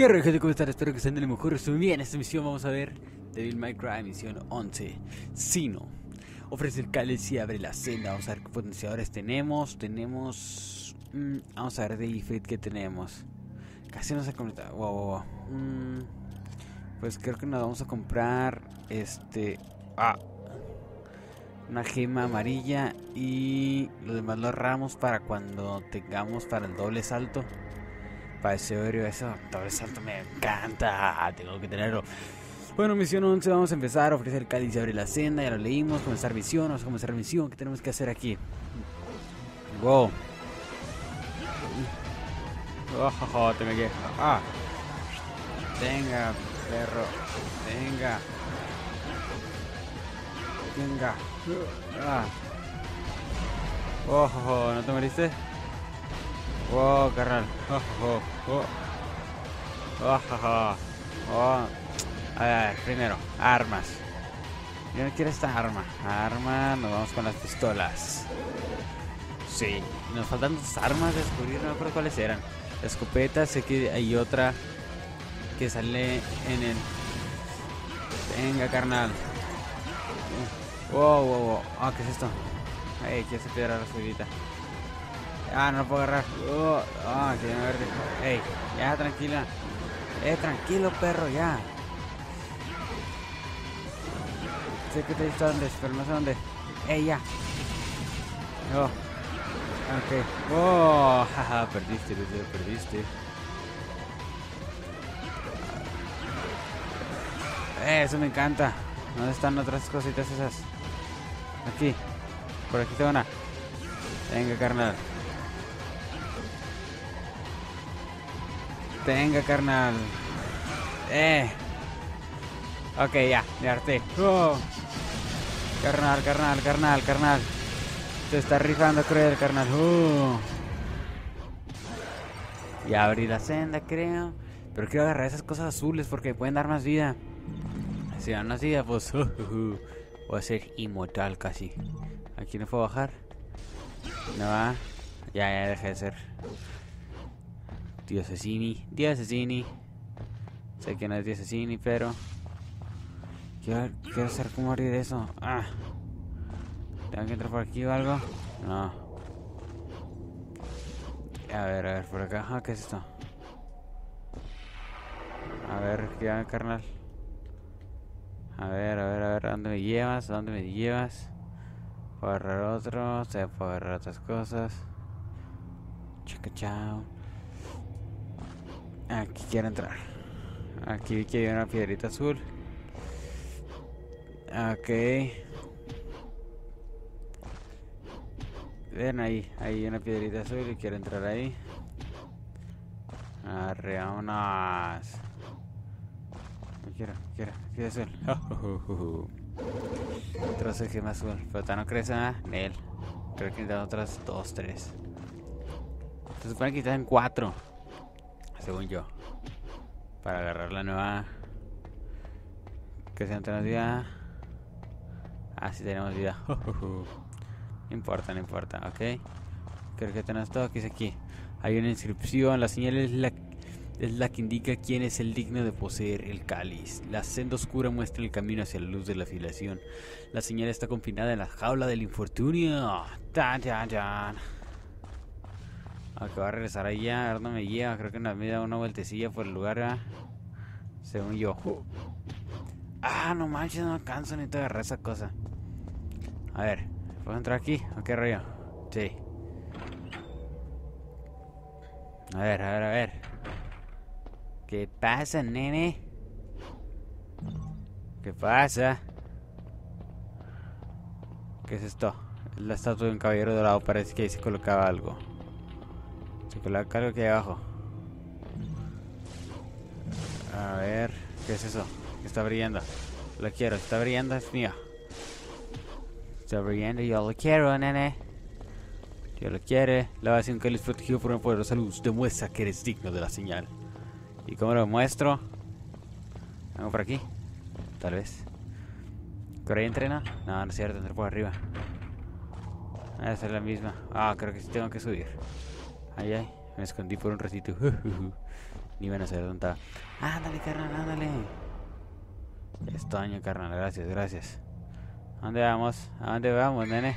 ¿Qué rollo gente? ¿Cómo están? Espero que estén de lo mejor. Estoy bien. En esta misión vamos a ver Devil May misión 11. Sino. Ofrece el cáliz y abre la senda. Vamos a ver qué potenciadores tenemos. Tenemos... mm, vamos a ver de Ifrit que tenemos. Casi no se completa. Wow, wow, pues creo que nos vamos a comprar... Este... Ah. Una gema amarilla. Y lo demás lo ahorramos para cuando tengamos para el doble salto. Para ese orio, eso, doble salto me encanta. Tengo que tenerlo. Bueno, misión 11, vamos a empezar. Ofrecer el cáliz abre la senda. Ya lo leímos. Comenzar misión. Vamos a comenzar misión. ¿Qué tenemos que hacer aquí? Wow. Oh, oh, oh, tengo que. Ah. Venga, perro. Venga. Venga. Ah. Oh, oh, ¿no te moriste? Oh, carnal. Oh, oh, oh. Oh, oh, oh. A ver, primero, armas. Yo no quiero esta arma. Arma, nos vamos con las pistolas. Sí, nos faltan dos armas de descubrir, no me acuerdo cuáles eran. La escopeta, sé que hay otra que sale en el. Venga, carnal. Wow, wow, wow. Ah, ¿qué es esto? Ey, ¿qué hace piedra la subidita? Ah, no lo puedo agarrar. Oh, ah, que no verde. Ey, ya, tranquila. Eh, tranquilo, perro, ya. Sé que te he visto dónde, pero no sé dónde. Ey, ya. Oh. Ok. Oh, jaja, perdiste, perdiste. Eh, eso me encanta. ¿Dónde están otras cositas esas? Aquí. Por aquí tengo una. Venga, carnal. Venga, carnal. Eh. Ok, ya, me harté. Oh. Carnal, carnal, carnal, carnal. Te está rifando cruel, carnal. Uh. Ya abrí la senda, creo. Pero quiero agarrar esas cosas azules porque pueden dar más vida. Si dan más vida, pues voy a ser inmortal casi. Aquí no puedo bajar. No va. Ya, ya dejé de ser. Dios asesini, Dios asesini. Sé que no es Dios asesini, pero. Quiero, quiero saber cómo abrir eso. Ah. ¿Tengo que entrar por aquí o algo? No. A ver, a ver, por acá. Ah, ¿Qué es esto? A ver, ¿qué hay, carnal? A ver, a ver, a ver, ¿a dónde me llevas? ¿A dónde me llevas? Puedo agarrar otro, se puede agarrar otras cosas. Chaca chao. Aquí quiero entrar. Aquí vi que hay una piedrita azul. Ok. Ven ahí, hay una piedrita azul y quiero entrar ahí. Arre, vámonos. No quiero, quiero, quiero azul. Otro eje más azul. Pero no crece nada. Nel. Creo que necesitan otras dos, tres. Se supone que necesitan cuatro. Según yo. Para agarrar la nueva. Que se tenemos vida. Ah, sí tenemos vida. No importa, no importa, ok. Creo que tenemos todo. que es aquí? Hay una inscripción. La señal es la, es la que indica quién es el digno de poseer el cáliz. La senda oscura muestra el camino hacia la luz de la afiliación. La señal está confinada en la jaula del infortunio. Tan, tan, tan. Aunque va a regresar allá, a ver dónde me lleva. Creo que me da una vueltecilla por el lugar. Según yo. Ah, no manches, no alcanzo ni te agarrar esa cosa. A ver, ¿puedo entrar aquí? ¿O qué rollo? Sí. A ver, a ver, a ver. ¿Qué pasa, nene? ¿Qué pasa? ¿Qué es esto? Es la estatua de un caballero dorado. Parece que ahí se colocaba algo. Coloca algo aquí abajo. A ver, ¿qué es eso? ¿Qué está brillando? Lo quiero, está brillando, es mío. Está brillando, yo lo quiero, nene. Yo lo quiere. La evasión que les protegió por una poderosa luz demuestra que eres digno de la señal. ¿Y cómo lo muestro? ¿Vengo por aquí? Tal vez. ¿Por ahí entrena? No, no es cierto, entré por arriba. Debe ser la misma. Ah, creo que sí tengo que subir. Ay, ay, me escondí por un ratito. Ni van a saber dónde. Ándale, carnal, ándale. Estoño, carnal, gracias, gracias. ¿A dónde vamos? ¿A dónde vamos, nene?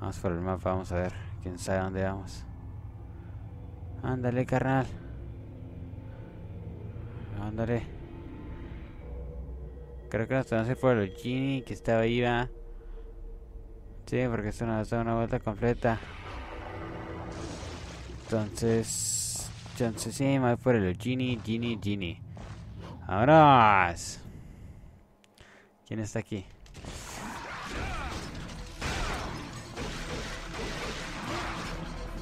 Vamos por el mapa, vamos a ver. Quién sabe a dónde vamos. Ándale, carnal. Ándale. Creo que nos tenemos que ir por el Genie que estaba ahí, va. Sí, porque esto nos da una vuelta completa. Entonces. Entonces sí, me por el Genie, Genie, Genie. ¡Vámonos! ¿Quién está aquí?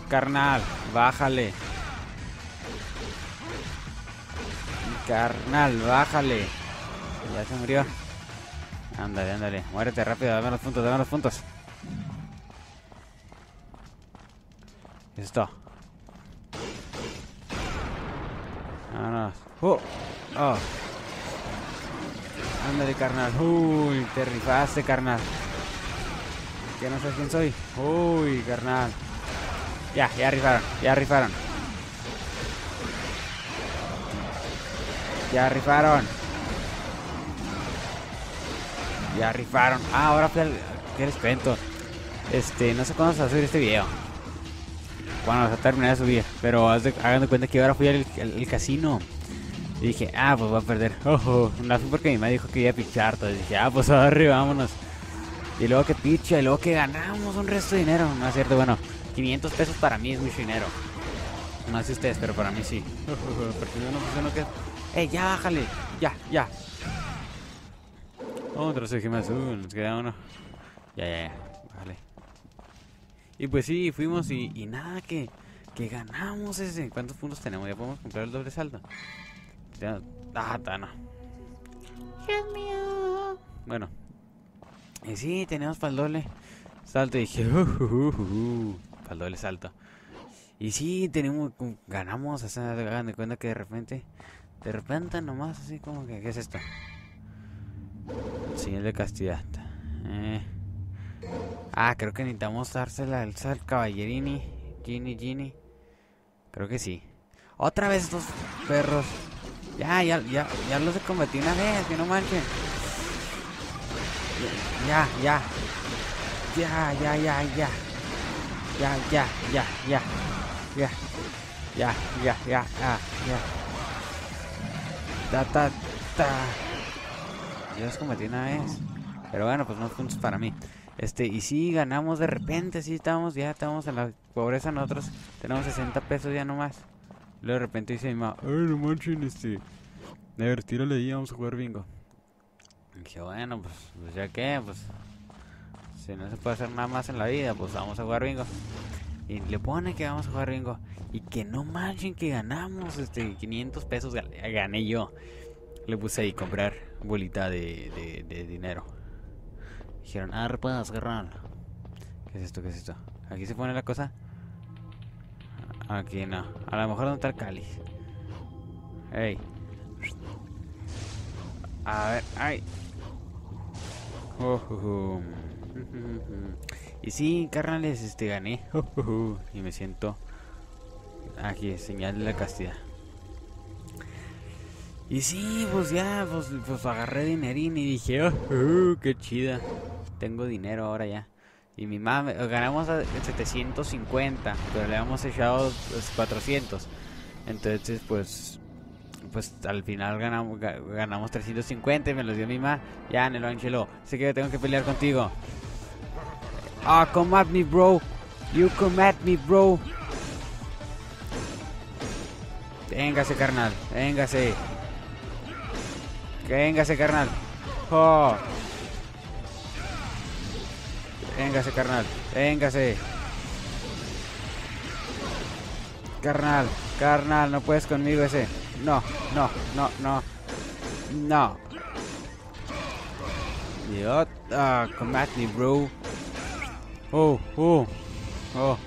Carnal, bájale. Carnal, bájale. Ya se murió. Ándale, ándale. Muérete rápido, dame los puntos, dame los puntos. Esto. Vámonos. ¡Oh! ¡Oh! Ándale, carnal. Uy, te rifaste, carnal. Que no sé quién soy. Uy, carnal. Ya, ya rifaron, ya rifaron. Ya rifaron. Ya rifaron. Ah, ahora. ¿Qué les cuento? Este, no sé cuándo se va a subir este video. Cuando se terminar de subir. Pero hagan de cuenta que ahora fui al, casino. Y dije, ah, pues voy a perder. Ojo, no fui porque mi madre dijo que iba a pichar. Entonces dije, ah, pues arriba, vámonos. Y luego que picha, y luego que ganamos un resto de dinero. No es cierto, bueno, 500 pesos para mí es mucho dinero. No sé ustedes, pero para mí sí. Porque yo no funciono que. ¡Ey, ya bájale! Ya, ya. Otro eje más. Uh, nos queda uno. Ya, ya, ya. Vale. Y pues sí, fuimos y, y nada, que, que ganamos ese. ¿Cuántos puntos tenemos? Ya podemos comprar el doble Ah, no. Dios mío. Bueno. Y sí, tenemos doble salto. Y dije, uh, uh, uh, al doble salto. Y sí, tenemos, ganamos, o sea, hagan de cuenta que de repente, de repente nomás así como que, ¿qué es esto? Señal de castidad. Eh. Ah, creo que necesitamos dársela al, al caballerini. Gini, Gini. Creo que sí. Otra vez estos perros. Ya, ya, ya, ya los he combatido una vez, que no manchen. Ya, ya. Ya, ya, ya, ya. Ya, ya, ya, ya. Ya. Ya, ya, ya, ah, ya. Ta, ta, ta. Ya es como una vez. Pero bueno, pues no puntos para mí. Este, y si ganamos de repente, sí estamos, ya estamos en la pobreza nosotros. Tenemos 60 pesos ya nomás. Luego de repente dice mi mamá, ay no manchen, este. A ver, tírale ahí, vamos a jugar bingo. Y dije, bueno, pues, pues ya que, pues si no se puede hacer nada más en la vida, pues vamos a jugar bingo. Y le pone que vamos a jugar bingo. Y que no manchen que ganamos este 500 pesos gané yo. Le puse ahí comprar bolita de, de, dinero. Dijeron, ah, puedes agarrar. ¿Qué es esto? ¿Qué es esto? Aquí se pone la cosa. Aquí no. A lo mejor no está el cáliz. Hey. A ver, ay. Uh, y sí, carnales, este gané. y me siento aquí, señal de la castidad. Y sí, pues ya, pues, pues agarré dinerín y dije, oh, qué chida. Tengo dinero ahora ya. Y mi mamá, ganamos a 750, pero le hemos echado 400. Entonces, pues, pues al final ganamos, ganamos 350 y me los dio mi mamá. Ya, Nelo Angelo, sé que tengo que pelear contigo. Ah, come at me, bro. You come at me, bro. Véngase, carnal. Véngase. Véngase, carnal. Oh. Véngase, carnal. Véngase. Carnal. Carnal, no puedes conmigo ese. No, no, no, no. No. Yo, uh, come at me, bro. Oh, oh, oh.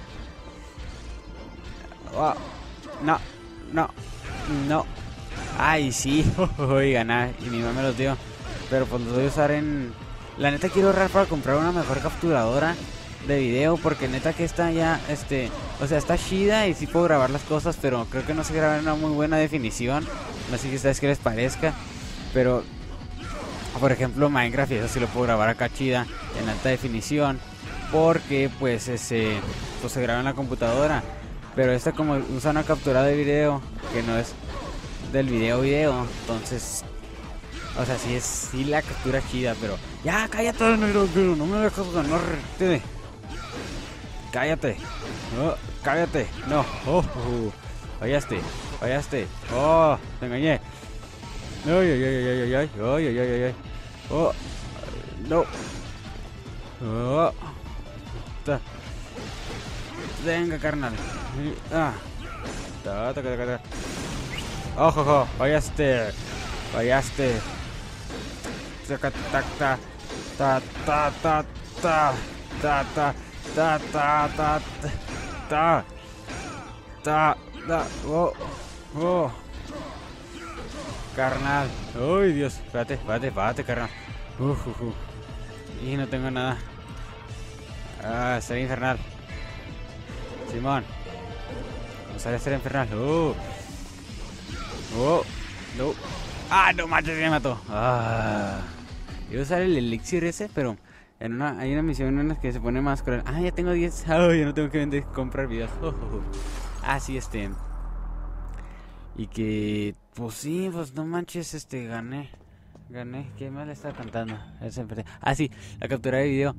Oh. No, no, no. Ay, sí. Ganar. Y mi mamá me los dio. Pero pues los voy a usar en... La neta quiero ahorrar para comprar una mejor capturadora. de video porque neta que está ya, este, o sea, está chida y sí puedo grabar las cosas, pero creo que no se graba en una muy buena definición. No sé si ustedes qué les parezca, pero por ejemplo Minecraft y eso sí lo puedo grabar acá chida en alta definición porque pues ese pues se graba en la computadora, pero esta como usa una captura de video que no es del video video, entonces o sea, sí es sí la captura chida, pero. Ya, cállate, no, no me dejas ganar. Cállate. No, cállate. No. Oh, oh, Fallaste. Fallaste. Oh, te engañé. Ay, ay, ay, ay, ay, ay. Ay, ay, ay, ay. Oh. No. Oh. Ta. Venga, carnal. Ah. Ta, ta, ta, ta, ta. Ojo, ojo. Fallaste. Fallaste. Ta, ta, ta, ta, ta, ta, ta, ta, ta, ta. Ta, ta, ta, oh, oh. Carnal. Uy, Dios. Espérate, espérate, espérate, carnal. Uh, uh, uh. Y no tengo nada. Ah, estaría infernal. Simón. Vamos a ser infernal. Oh. Oh. No. Ah, no manches, me mató. Ah. Iba a usar el elixir ese, pero en una, hay una misión en la que se pone más cruel. Ah, ya tengo 10. Ah, ya no tengo que vender, comprar vidas. Oh, oh, oh. Ah, sí, este. Y que, pues sí, pues no manches, este, gané. Gané. ¿Qué más le estaba cantando? Ah, sí, la captura de video.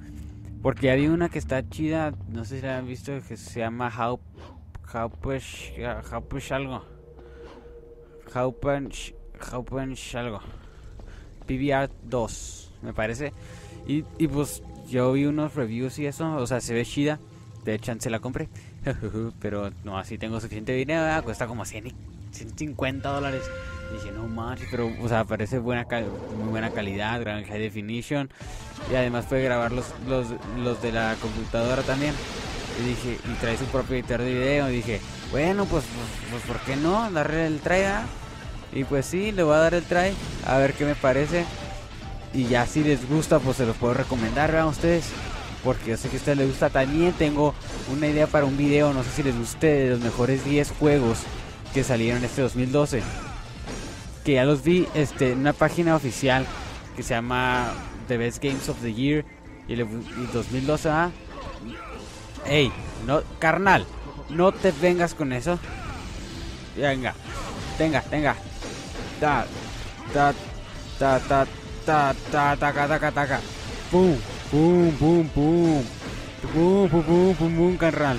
Porque había una que está chida, no sé si la han visto, que se llama How, How Push, How Push algo. How Punch, How Punch algo. PBR 2, me parece. Y, y pues yo vi unos reviews y eso, o sea, se ve chida. De chance la compré. Pero no, así tengo suficiente dinero, ¿verdad? cuesta como 100, 150 dólares. Y dije, no más, pero, o sea, parece buena muy buena calidad, gran high definition. Y además puede grabar los, los, los de la computadora también. Y dije, y trae su propio editor de video. Y dije, bueno, pues, pues, pues ¿por qué no? Darle el ¿verdad? Y pues sí, le voy a dar el try, a ver qué me parece. Y ya si les gusta, pues se los puedo recomendar a ustedes. Porque yo sé que a ustedes les gusta. También tengo una idea para un video. No sé si les guste de los mejores 10 juegos que salieron este 2012. Que ya los vi este, en una página oficial que se llama The Best Games of the Year. Y, el 2012, ¿ah? Ey, no, carnal, no te vengas con eso. Venga, venga, venga. Da, da, da, da, ta, ta, taca, taca, taca. Pum, pum, pum, pum. Pum, pum, pum, pum, pum, carnal.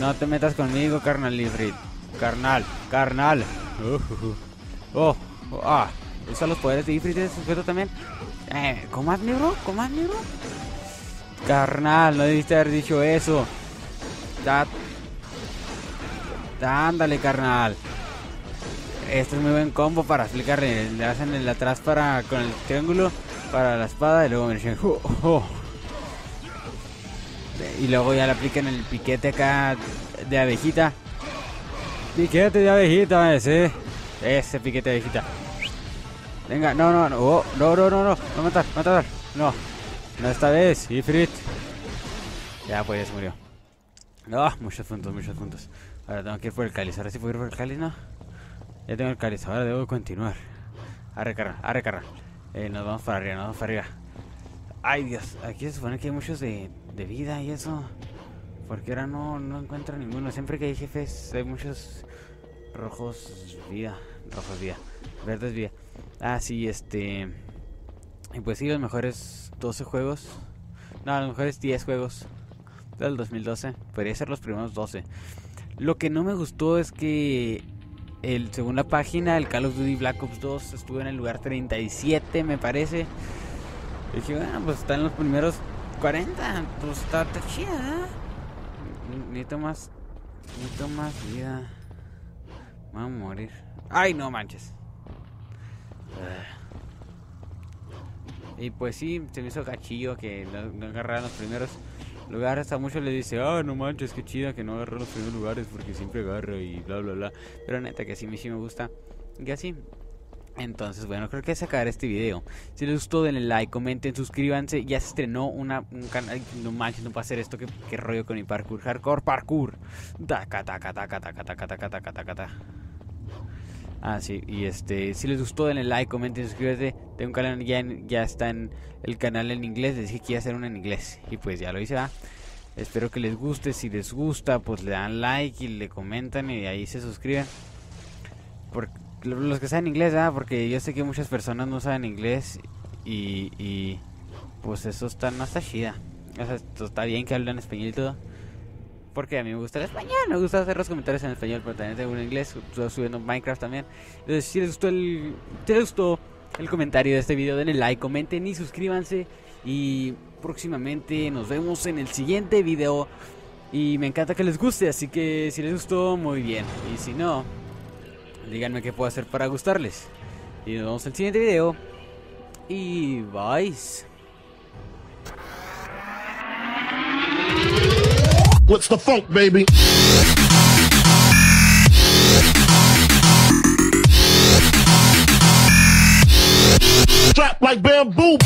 No te metas conmigo, carnal Ifrit. Carnal, carnal. oh, oh, ah. Usa los poderes de Ifrit de sujeto también. Eh, ¿Comas, negro? ¿Comas, negro? Carnal, no debiste haber dicho eso. Da... Ándale, carnal. Este es muy buen combo para explicarle. Le hacen el atrás para con el triángulo para la espada y luego me dicen, oh, oh". Y luego ya le aplican el piquete acá de abejita. Piquete de abejita ese. Ese piquete de abejita. Venga, no, no, no, oh, no, no, no, no, no matar, matar. No, no esta vez, Ifrit. Ya pues ya se murió. No, muchos puntos, muchos puntos. Ahora tengo que ir por el cáliz. Ahora sí puedo ir por el cáliz, ¿no? Ya tengo el cáliz, ahora debo continuar. A recargar, a recargar. Eh, nos vamos para arriba, nos vamos para arriba. Ay Dios, aquí se supone que hay muchos de, de vida y eso. Porque ahora no, no encuentro ninguno. Siempre que hay jefes hay muchos rojos vida. Rojos vida. Verdes vida. Ah, sí, este... Y pues sí, los mejores 12 juegos. No, los mejores 10 juegos del 2012. Podría ser los primeros 12. Lo que no me gustó es que el, según la página, el Call of Duty Black Ops 2 estuvo en el lugar 37, me parece. Dije, bueno, pues está en los primeros 40, pues está, está chida. ¿eh? Necesito más, necesito más vida. Voy a morir. Ay, no manches. Y pues sí, se me hizo cachillo que no, no agarraran los primeros lugares. A muchos le dice, ah, no manches, qué chida que no agarró los primeros lugares porque siempre agarra y bla, bla, bla. Pero neta que sí, sí me gusta. Y así. Entonces, bueno, creo que es acabar este video. Si les gustó, denle like, comenten, suscríbanse. Ya se estrenó una, un canal. No manches, no puedo hacer esto. ¿Qué, qué rollo con mi parkour? Hardcore parkour. Taca, taca, taca, taca, taca, taca, taca, taca, taca. Ah, sí, y este, si les gustó, denle like, comenten, suscríbanse. Tengo un canal, ya, en- ya está en el canal en inglés. Les dije que iba a hacer uno en inglés. Y pues ya lo hice, ¿va? Espero que les guste. Si les gusta, pues le dan like y le comentan y ahí se suscriben. Por, lo- los que saben inglés, ¿verdad? Porque yo sé que muchas personas no saben inglés y, y pues eso está, no está chida. O sea, está bien que hablen español y todo. Porque a mí me gusta el español, me gusta hacer los comentarios en español, pero también tengo en inglés, estoy subiendo Minecraft también. Entonces, si les gustó el, si les gustó el comentario de este video, denle like, comenten y suscríbanse. Y próximamente nos vemos en el siguiente video. Y me encanta que les guste, así que si les gustó, muy bien. Y si no, díganme qué puedo hacer para gustarles. Y nos vemos en el siguiente video. Y bye. What's the funk, baby? Strap like bamboo.